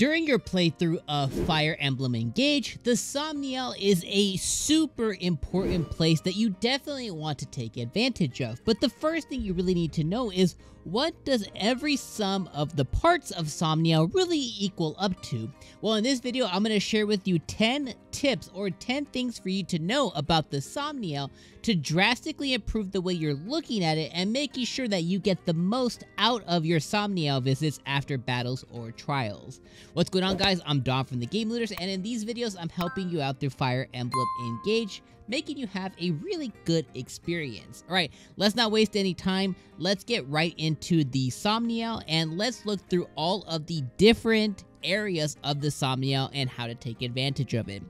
During your playthrough of Fire Emblem Engage, the Somniel is a super important place that you definitely want to take advantage of. But the first thing you really need to know is what does every sum of the parts of Somniel really equal up to? Well, in this video, I'm going to share with you 10 tips or 10 things for you to know about the Somniel to drastically improve the way you're looking at it and making sure that you get the most out of your Somniel visits after battles or trials. What's going on guys? I'm Dom from the Game Looters and in these videos, I'm helping you out through Fire Emblem Engage making you have a really good experience. All right, let's not waste any time. Let's get right into the Somniel and let's look through all of the different areas of the Somniel and how to take advantage of it.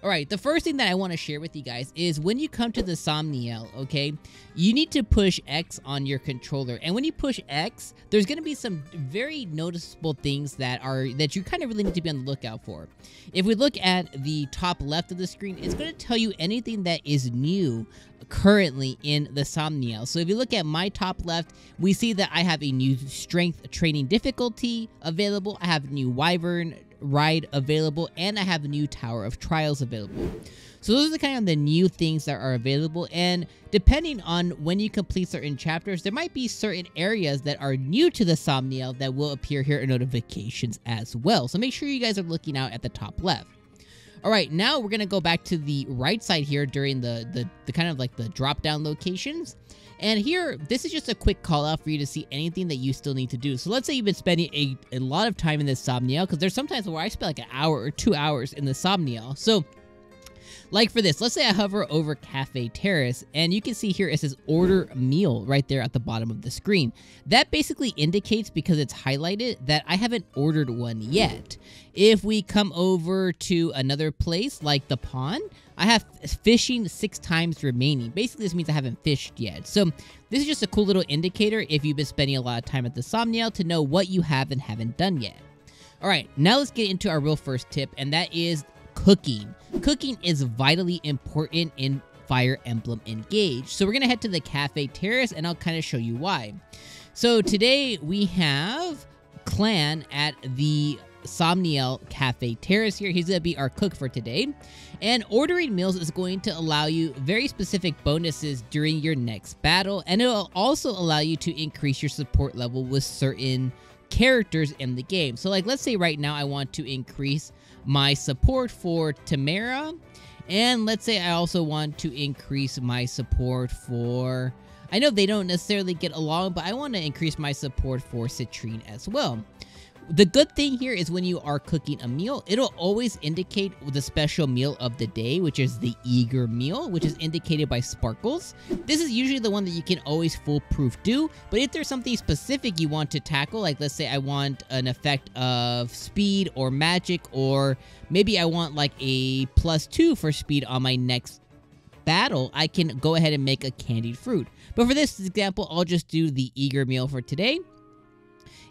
All right, the first thing that I want to share with you guys is when you come to the Somniel, okay, you need to push X on your controller. And when you push X, there's going to be some very noticeable things that are that you kind of really need to be on the lookout for. If we look at the top left of the screen, it's going to tell you anything that is new currently in the Somniel. So if you look at my top left, we see that I have a new strength training difficulty available. I have new Wyvern ride available, and I have a new Tower of Trials available. So those are the kind of the new things that are available, and depending on when you complete certain chapters, there might be certain areas that are new to the Somniel that will appear here in notifications as well. So make sure you guys are looking out at the top left. All right, now we're to go back to the right side here during the, the, the kind of like the drop down locations. And here, this is just a quick call out for you to see anything that you still need to do. So let's say you've been spending a, a lot of time in this Somniel, because there's sometimes where I spend like an hour or two hours in the Somniel. So like for this, let's say I hover over Cafe Terrace, and you can see here it says order meal right there at the bottom of the screen. That basically indicates, because it's highlighted, that I haven't ordered one yet. If we come over to another place, like the pond, I have fishing six times remaining. Basically, this means I haven't fished yet. So this is just a cool little indicator if you've been spending a lot of time at the Somniel to know what you have and haven't done yet. All right, now let's get into our real first tip, and that is cooking. Cooking is vitally important in Fire Emblem Engage. So we're going to head to the Cafe Terrace and I'll kind of show you why. So today we have Clanne at the Somniel Cafe Terrace here. He's going to be our cook for today. And ordering meals is going to allow you very specific bonuses during your next battle. And it will also allow you to increase your support level with certain characters in the game. So like, let's say right now I want to increase my support for Timerra. And let's say I also want to increase my support for... I know they don't necessarily get along, but I want to increase my support for Citrine as well. The good thing here is when you are cooking a meal, it'll always indicate the special meal of the day, which is the eager meal, which is indicated by sparkles. This is usually the one that you can always foolproof do, but if there's something specific you want to tackle, like let's say I want an effect of speed or magic, or maybe I want like a plus two for speed on my next battle, I can go ahead and make a candied fruit. But for this example, I'll just do the eager meal for today.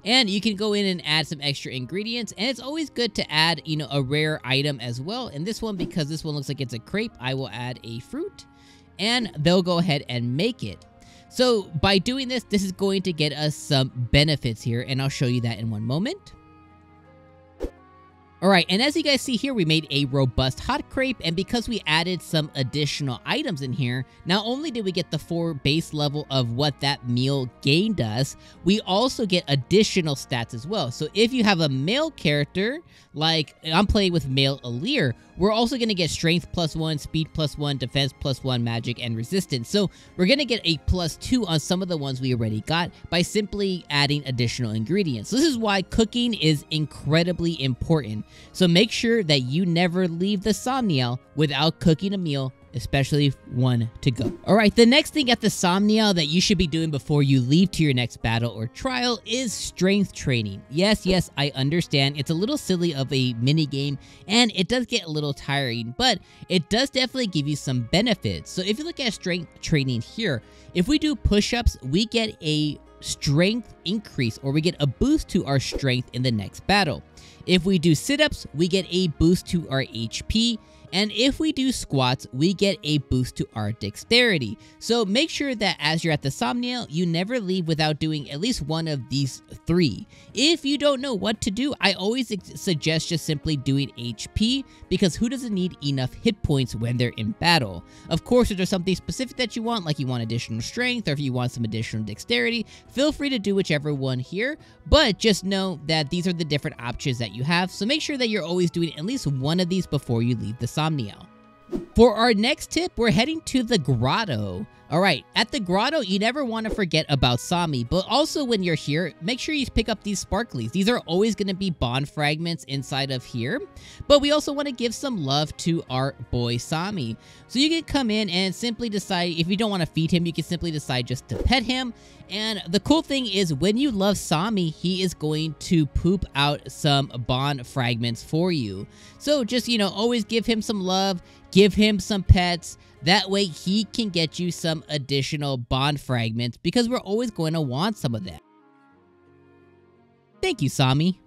And you can go in and add some extra ingredients. And it's always good to add, you know, a rare item as well. And this one, because this one looks like it's a crepe, I will add a fruit. And they'll go ahead and make it. So by doing this, this is going to get us some benefits here. And I'll show you that in one moment. Alright, and as you guys see here, we made a robust hot crepe, and because we added some additional items in here, not only did we get the 4 base level of what that meal gained us, we also get additional stats as well. So if you have a male character, like I'm playing with male Alear, we're also going to get strength plus 1, speed plus 1, defense plus 1, magic, and resistance. So we're going to get a plus 2 on some of the ones we already got by simply adding additional ingredients. So this is why cooking is incredibly important. So make sure that you never leave the Somniel without cooking a meal especially one to go. Alright, the next thing at the Somniel that you should be doing before you leave to your next battle or trial is strength training. Yes, yes, I understand. It's a little silly of a mini game and it does get a little tiring, but it does definitely give you some benefits. So if you look at strength training here, if we do push-ups, we get a strength increase or we get a boost to our strength in the next battle. If we do sit-ups, we get a boost to our HP and if we do squats, we get a boost to our dexterity. So make sure that as you're at the Somniel, you never leave without doing at least one of these three. If you don't know what to do, I always suggest just simply doing HP, because who doesn't need enough hit points when they're in battle? Of course, if there's something specific that you want, like you want additional strength, or if you want some additional dexterity, feel free to do whichever one here, but just know that these are the different options that you have, so make sure that you're always doing at least one of these before you leave the For our next tip, we're heading to the grotto. Alright, at the grotto, you never want to forget about Sommie, but also when you're here, make sure you pick up these sparklies. These are always going to be bond fragments inside of here, but we also want to give some love to our boy Sommie. So you can come in and simply decide, if you don't want to feed him, you can simply decide just to pet him. And the cool thing is when you love Sommie, he is going to poop out some bond fragments for you. So just, you know, always give him some love, give him some pets, that way he can get you some additional bond fragments because we're always going to want some of them. Thank you, Sommie.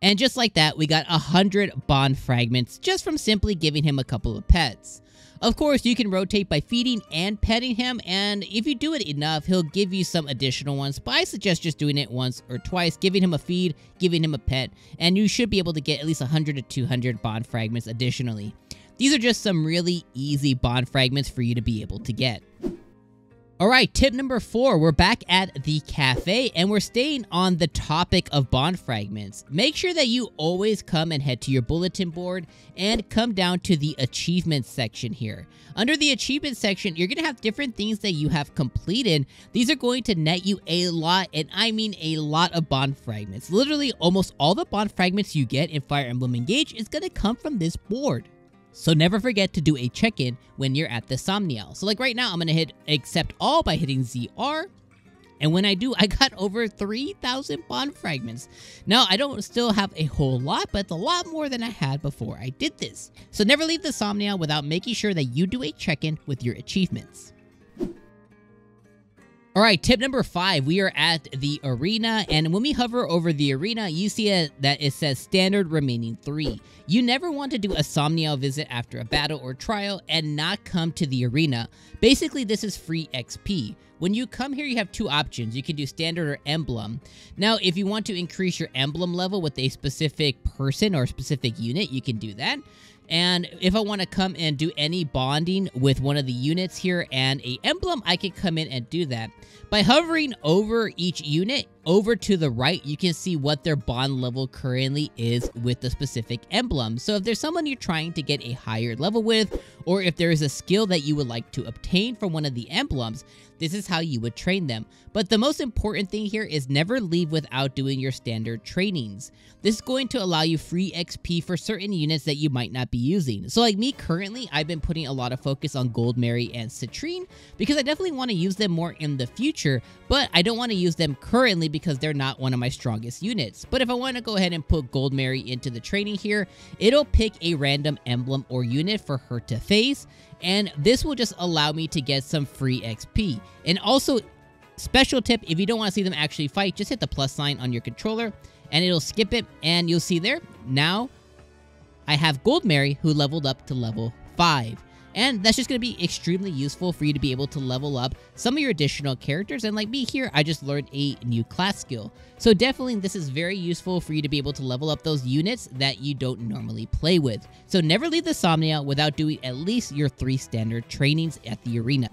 And just like that, we got a 100 bond fragments just from simply giving him a couple of pets. Of course, you can rotate by feeding and petting him, and if you do it enough, he'll give you some additional ones, but I suggest just doing it once or twice, giving him a feed, giving him a pet, and you should be able to get at least 100 to 200 bond fragments additionally. These are just some really easy bond fragments for you to be able to get. Alright, tip number four, we're back at the cafe and we're staying on the topic of bond fragments. Make sure that you always come and head to your bulletin board and come down to the achievements section here. Under the achievement section, you're going to have different things that you have completed. These are going to net you a lot, and I mean a lot of bond fragments. Literally, almost all the bond fragments you get in Fire Emblem Engage is going to come from this board. So never forget to do a check-in when you're at the Somniel. So like right now, I'm to hit accept all by hitting ZR. And when I do, I got over 3,000 bond fragments. Now, I don't still have a whole lot, but it's a lot more than I had before I did this. So never leave the Somniel without making sure that you do a check-in with your achievements. All right, tip number five, we are at the arena, and when we hover over the arena, you see that it says standard remaining three. You never want to do a Somniel visit after a battle or trial and not come to the arena. Basically, this is free XP. When you come here, you have two options. You can do standard or emblem. Now, if you want to increase your emblem level with a specific person or specific unit, you can do that. And if I want to come and do any bonding with one of the units here and a emblem, I can come in and do that. By hovering over each unit, over to the right, you can see what their bond level currently is with the specific emblem. So if there's someone you're trying to get a higher level with, or if there is a skill that you would like to obtain from one of the emblems, this is how you would train them. But the most important thing here is never leave without doing your standard trainings. This is going to allow you free XP for certain units that you might not be using. So like me currently, I've been putting a lot of focus on Goldmary and Citrine because I definitely want to use them more in the future, but I don't want to use them currently because they're not one of my strongest units. But if I want to go ahead and put Goldmary into the training here, it'll pick a random emblem or unit for her to face, and this will just allow me to get some free XP. And also, special tip, if you don't want to see them actually fight, just hit the plus sign on your controller, and it'll skip it, and you'll see there, now I have Goldmary, who leveled up to level 5. And that's just going to be extremely useful for you to be able to level up some of your additional characters. And like me here, I just learned a new class skill. So definitely this is very useful for you to be able to level up those units that you don't normally play with. So never leave the Somniel without doing at least your three standard trainings at the arena.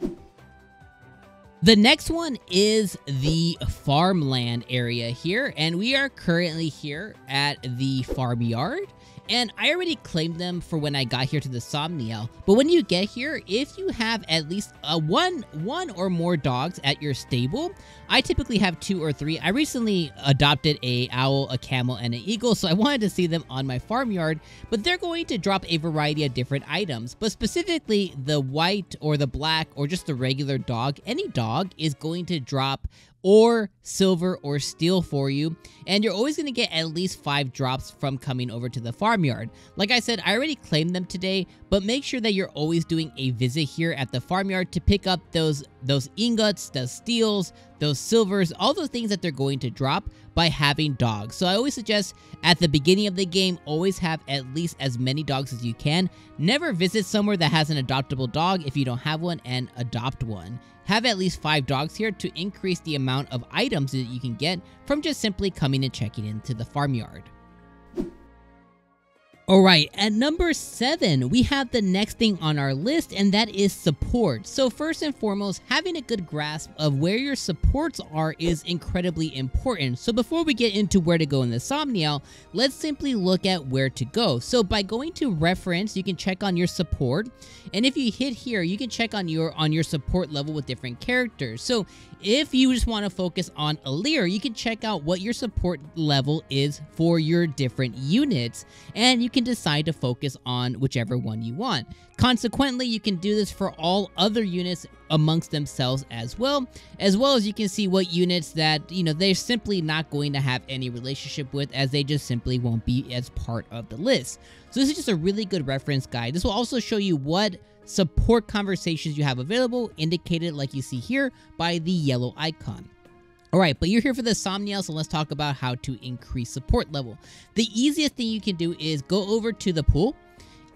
The next one is the farmland area here, and we are currently here at the farmyard and I already claimed them for when I got here to the Somniel. But when you get here, if you have at least a one, one or more dogs at your stable, I typically have two or three. I recently adopted a owl, a camel, and an eagle, so I wanted to see them on my farmyard, but they're going to drop a variety of different items. But specifically, the white or the black or just the regular dog, any dog is going to drop or silver or steel for you, and you're always going to get at least 5 drops from coming over to the farmyard. Like I said, I already claimed them today, but make sure that you're always doing a visit here at the farmyard to pick up those, those ingots, the steels, those silvers, all those things that they're going to drop by having dogs. So I always suggest at the beginning of the game, always have at least as many dogs as you can. Never visit somewhere that has an adoptable dog if you don't have one and adopt one. Have at least five dogs here to increase the amount of items that you can get from just simply coming and checking into the farmyard. All right, at number seven, we have the next thing on our list, and that is support. So first and foremost, having a good grasp of where your supports are is incredibly important. So before we get into where to go in the Somniel, let's simply look at where to go. So by going to reference, you can check on your support, and if you hit here, you can check on your on your support level with different characters. So if you just want to focus on Alear, you can check out what your support level is for your different units, and you can decide to focus on whichever one you want. Consequently, you can do this for all other units amongst themselves as well, as well as you can see what units that, you know, they're simply not going to have any relationship with as they just simply won't be as part of the list. So this is just a really good reference guide. This will also show you what support conversations you have available, indicated like you see here by the yellow icon. Alright, but you're here for the Somniel, so let's talk about how to increase support level. The easiest thing you can do is go over to the pool,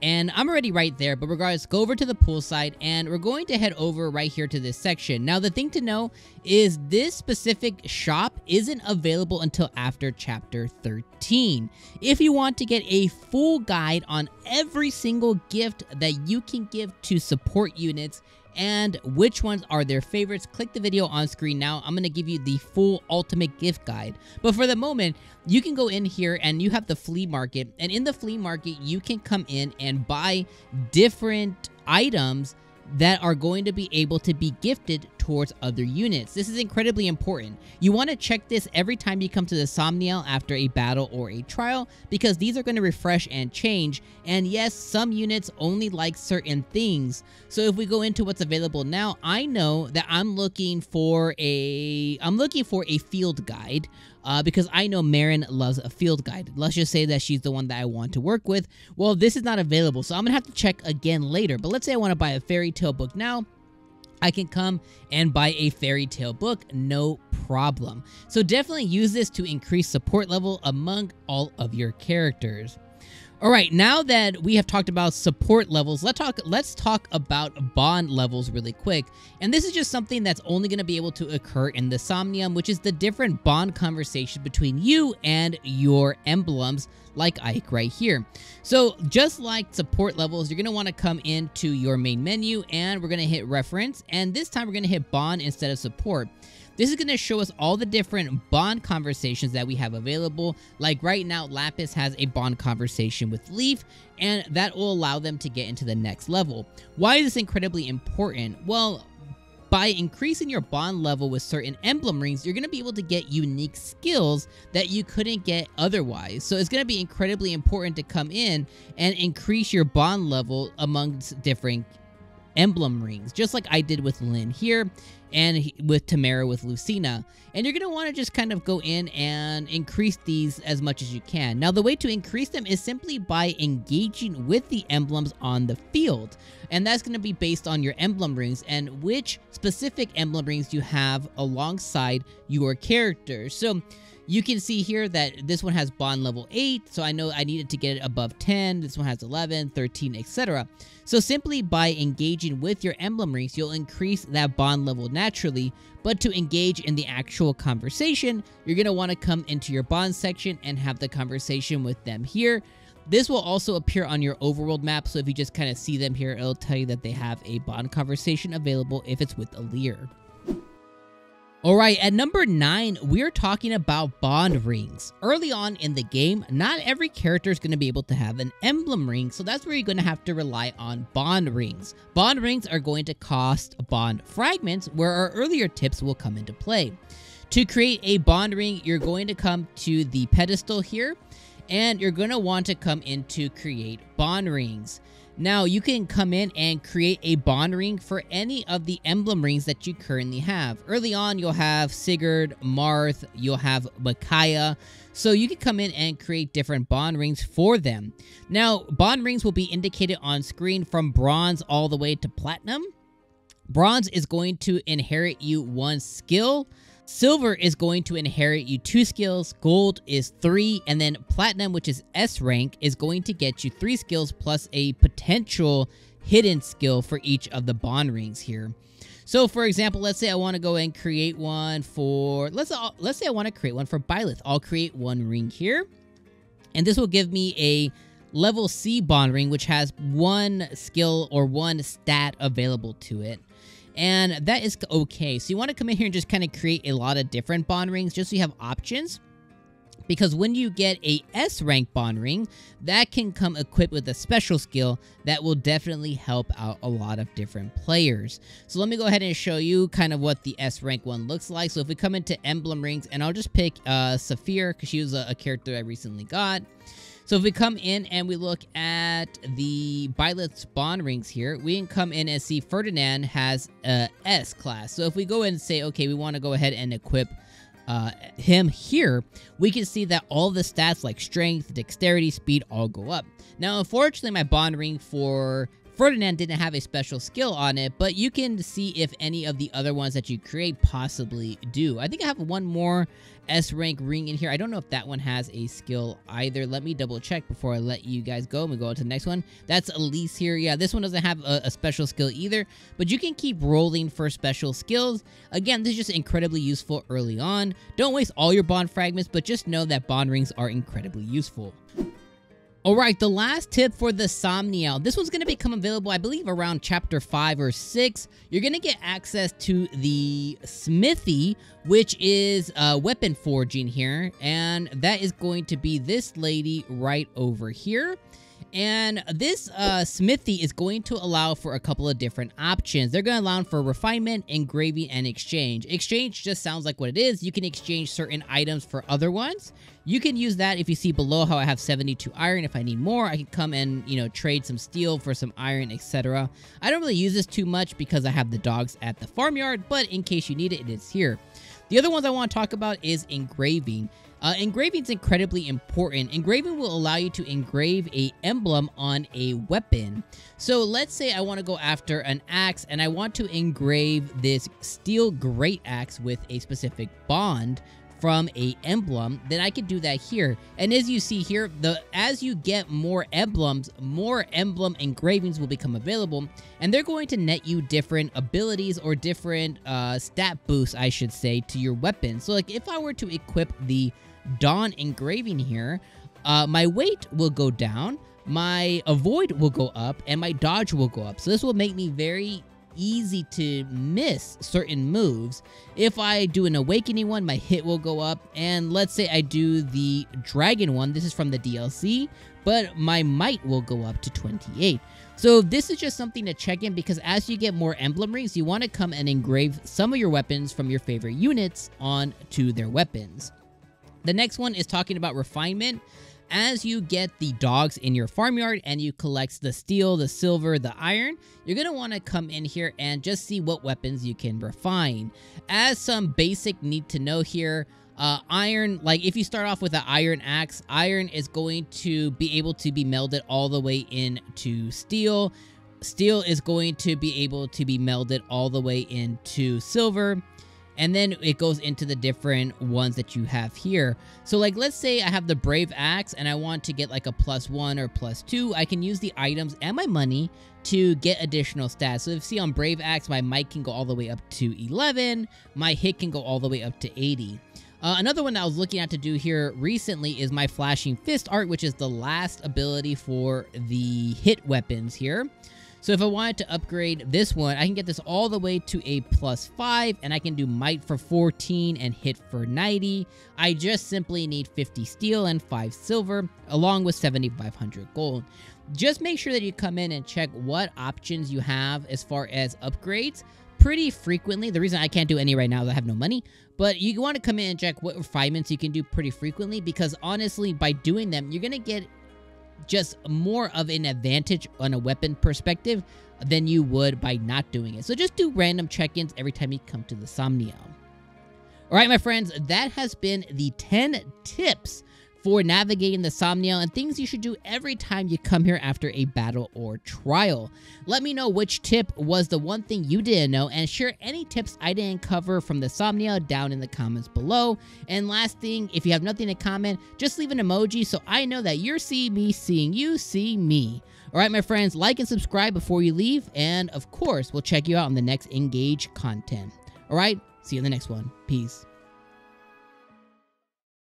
and I'm already right there, but regardless, go over to the pool side, and we're going to head over right here to this section. Now, the thing to know is this specific shop isn't available until after Chapter 13. If you want to get a full guide on every single gift that you can give to support units, and which ones are their favorites, click the video on screen now. I'm going to give you the full ultimate gift guide. But for the moment, you can go in here and you have the flea market. And in the flea market, you can come in and buy different items that are going to be able to be gifted towards other units. This is incredibly important. You want to check this every time you come to the Somniel after a battle or a trial because these are going to refresh and change. And yes, some units only like certain things. So if we go into what's available now, I know that I'm looking for a I'm looking for a field guide uh, because I know Marin loves a field guide. Let's just say that she's the one that I want to work with. Well, this is not available, so I'm going to have to check again later. But let's say I want to buy a fairy tale book now. I can come and buy a fairy tale book, no problem. So definitely use this to increase support level among all of your characters. All right, now that we have talked about support levels, let's talk let's talk about bond levels really quick. And this is just something that's only going to be able to occur in the Somniel, which is the different bond conversation between you and your emblems like Ike right here. So just like support levels, you're going to want to come into your main menu and we're going to hit reference. And this time we're going to hit bond instead of support. This is going to show us all the different bond conversations that we have available. Like right now, Lapis has a bond conversation with Leif, and that will allow them to get into the next level. Why is this incredibly important? Well, by increasing your bond level with certain emblem rings, you're going to be able to get unique skills that you couldn't get otherwise. So it's going to be incredibly important to come in and increase your bond level amongst different emblem rings, just like I did with Lyn here and with Timerra with Lucina. And you're going to want to just kind of go in and increase these as much as you can. Now, the way to increase them is simply by engaging with the emblems on the field. And that's going to be based on your emblem rings and which specific emblem rings you have alongside your character. So, you can see here that this one has bond level 8, so I know I needed to get it above 10. This one has 11, 13, etc. So simply by engaging with your emblem rings, you'll increase that bond level naturally, but to engage in the actual conversation, you're going to want to come into your bond section and have the conversation with them here. This will also appear on your overworld map, so if you just kind of see them here, it'll tell you that they have a bond conversation available if it's with Alear. All right, at number 9, we're talking about bond rings. Early on in the game, not every character is going to be able to have an emblem ring, so that's where you're going to have to rely on bond rings. Bond rings are going to cost bond fragments, where our earlier tips will come into play. To create a bond ring, you're going to come to the pedestal here, and you're going to want to come in to create bond rings. Now, you can come in and create a bond ring for any of the emblem rings that you currently have. Early on, you'll have Sigurd, Marth, you'll have Micaiah. So you can come in and create different bond rings for them. Now, bond rings will be indicated on screen from bronze all the way to platinum. Bronze is going to inherit you one skill. Silver is going to inherit you two skills. Gold is three. And then Platinum, which is S rank, is going to get you three skills plus a potential hidden skill for each of the bond rings here. So for example, let's say I want to go and create one for, let's, let's say I want to create one for Byleth. I'll create one ring here. And this will give me a level C bond ring, which has one skill or one stat available to it. And that is okay. So you want to come in here and just kind of create a lot of different bond rings just so you have options. Because when you get a S rank bond ring, that can come equipped with a special skill that will definitely help out a lot of different players. So let me go ahead and show you kind of what the S rank one looks like. So if we come into emblem rings, and I'll just pick uh, Saphir because she was a, a character I recently got. So if we come in and we look at the Byleth's bond rings here, we can come in and see Ferdinand has a S class. So if we go in and say, okay, we want to go ahead and equip uh, him here, we can see that all the stats like strength, dexterity, speed all go up. Now, unfortunately, my bond ring for Ferdinand didn't have a special skill on it, but you can see if any of the other ones that you create possibly do. I think I have one more S rank ring in here. I don't know if that one has a skill either. Let me double check before I let you guys go. We go on to the next one. That's Elise here. Yeah, this one doesn't have a, a special skill either, but you can keep rolling for special skills. Again, this is just incredibly useful early on. Don't waste all your bond fragments, but just know that bond rings are incredibly useful. All right, the last tip for the Somniel. This one's going to become available, I believe, around chapter 5 or 6. You're going to get access to the Smithy, which is uh, weapon forging here. And that is going to be this lady right over here. And this uh, smithy is going to allow for a couple of different options. They're going to allow for refinement, engraving, and exchange. Exchange just sounds like what it is. You can exchange certain items for other ones. You can use that if you see below how I have 72 iron. If I need more, I can come and, you know, trade some steel for some iron, etc. I don't really use this too much because I have the dogs at the farmyard, but in case you need it, it is here. The other ones I want to talk about is engraving. Uh, engraving is incredibly important. Engraving will allow you to engrave a emblem on a weapon. So let's say I want to go after an axe and I want to engrave this steel great axe with a specific bond from a emblem, then I could do that here. And as you see here, the as you get more emblems, more emblem engravings will become available, and they're going to net you different abilities or different uh, stat boosts, I should say, to your weapon. So like if I were to equip the Dawn engraving here, uh, my weight will go down, my avoid will go up, and my dodge will go up. So this will make me very easy to miss certain moves. If I do an Awakening one, my hit will go up. And let's say I do the Dragon one, this is from the DLC, but my might will go up to 28. So this is just something to check in because as you get more emblem rings, you want to come and engrave some of your weapons from your favorite units onto their weapons. The next one is talking about refinement as you get the dogs in your farmyard and you collect the steel, the silver, the iron, you're going to want to come in here and just see what weapons you can refine. As some basic need to know here, uh, iron, like if you start off with an iron axe, iron is going to be able to be melded all the way into steel. Steel is going to be able to be melded all the way into silver and then it goes into the different ones that you have here. So like, let's say I have the Brave Axe and I want to get like a plus one or plus two, I can use the items and my money to get additional stats. So if you see on Brave Axe, my might can go all the way up to 11, my hit can go all the way up to 80. Uh, another one that I was looking at to do here recently is my Flashing Fist art, which is the last ability for the hit weapons here. So if I wanted to upgrade this one, I can get this all the way to a plus 5, and I can do Might for 14 and Hit for 90. I just simply need 50 steel and 5 silver, along with 7,500 gold. Just make sure that you come in and check what options you have as far as upgrades pretty frequently. The reason I can't do any right now is I have no money, but you want to come in and check what refinements you can do pretty frequently because honestly, by doing them, you're going to get just more of an advantage on a weapon perspective than you would by not doing it. So just do random check-ins every time you come to the Somniel. All right, my friends, that has been the 10 tips for navigating the Somniel and things you should do every time you come here after a battle or trial. Let me know which tip was the one thing you didn't know and share any tips I didn't cover from the Somniel down in the comments below. And last thing, if you have nothing to comment, just leave an emoji so I know that you're seeing me seeing you see me. Alright my friends, like and subscribe before you leave, and of course, we'll check you out on the next Engage content. Alright, see you in the next one. Peace.